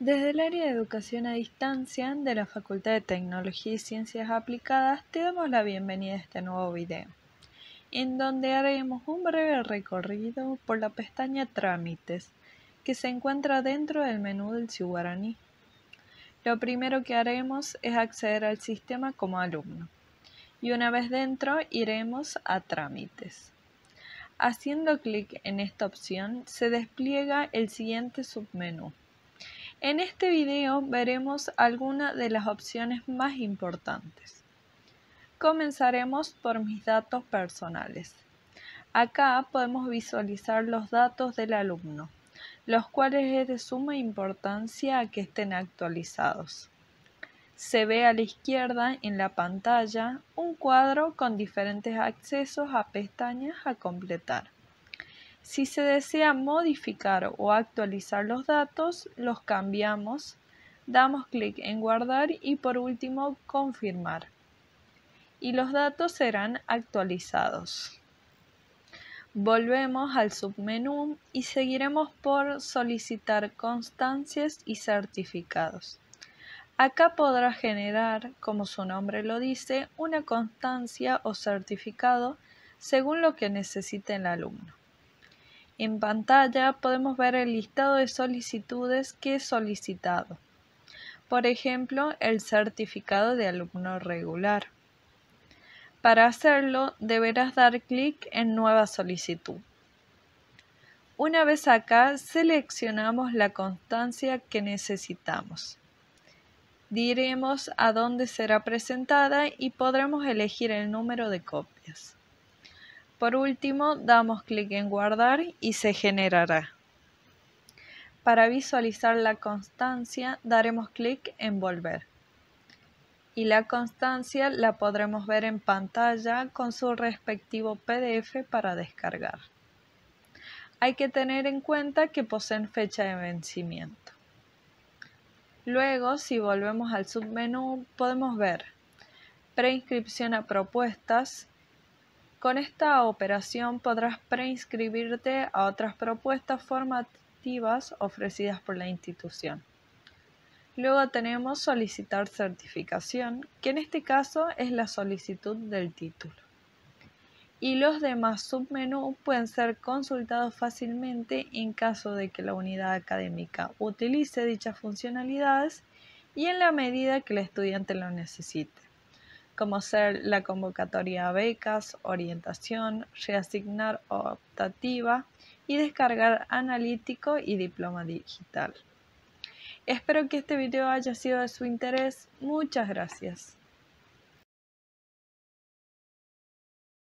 Desde el área de educación a distancia de la Facultad de Tecnología y Ciencias Aplicadas te damos la bienvenida a este nuevo video, en donde haremos un breve recorrido por la pestaña Trámites, que se encuentra dentro del menú del Ciuguaraní. Lo primero que haremos es acceder al sistema como alumno, y una vez dentro iremos a Trámites. Haciendo clic en esta opción se despliega el siguiente submenú en este video veremos algunas de las opciones más importantes. Comenzaremos por mis datos personales. Acá podemos visualizar los datos del alumno, los cuales es de suma importancia que estén actualizados. Se ve a la izquierda en la pantalla un cuadro con diferentes accesos a pestañas a completar. Si se desea modificar o actualizar los datos, los cambiamos, damos clic en guardar y por último confirmar. Y los datos serán actualizados. Volvemos al submenú y seguiremos por solicitar constancias y certificados. Acá podrá generar, como su nombre lo dice, una constancia o certificado según lo que necesite el alumno. En pantalla podemos ver el listado de solicitudes que he solicitado. Por ejemplo, el certificado de alumno regular. Para hacerlo, deberás dar clic en Nueva solicitud. Una vez acá, seleccionamos la constancia que necesitamos. Diremos a dónde será presentada y podremos elegir el número de copias. Por último, damos clic en guardar y se generará. Para visualizar la constancia, daremos clic en volver. Y la constancia la podremos ver en pantalla con su respectivo PDF para descargar. Hay que tener en cuenta que poseen fecha de vencimiento. Luego, si volvemos al submenú, podemos ver preinscripción a propuestas, con esta operación podrás preinscribirte a otras propuestas formativas ofrecidas por la institución. Luego tenemos solicitar certificación, que en este caso es la solicitud del título. Y los demás submenús pueden ser consultados fácilmente en caso de que la unidad académica utilice dichas funcionalidades y en la medida que el estudiante lo necesite como ser la convocatoria a becas, orientación, reasignar optativa y descargar analítico y diploma digital. Espero que este video haya sido de su interés. Muchas gracias.